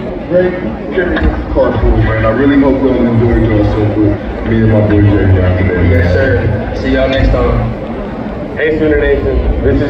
Hey, man. Great period carpool, man. I really hope y'all enjoyed yourself with me and my boy Jay down today. Yes, sir. See y'all next time. Hey, Sooner Nation, this is